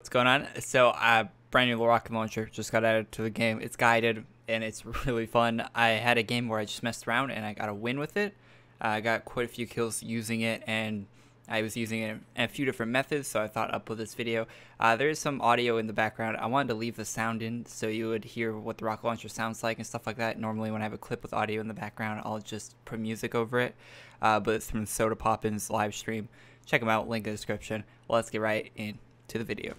What's going on? So, uh, brand new rocket launcher just got added to the game. It's guided and it's really fun. I had a game where I just messed around and I got a win with it. Uh, I got quite a few kills using it and I was using it in a few different methods, so I thought up with this video. Uh, there is some audio in the background. I wanted to leave the sound in so you would hear what the rocket launcher sounds like and stuff like that. Normally when I have a clip with audio in the background, I'll just put music over it. Uh, but it's from Sodapoppin's live stream. Check them out, link in the description. Let's get right into the video.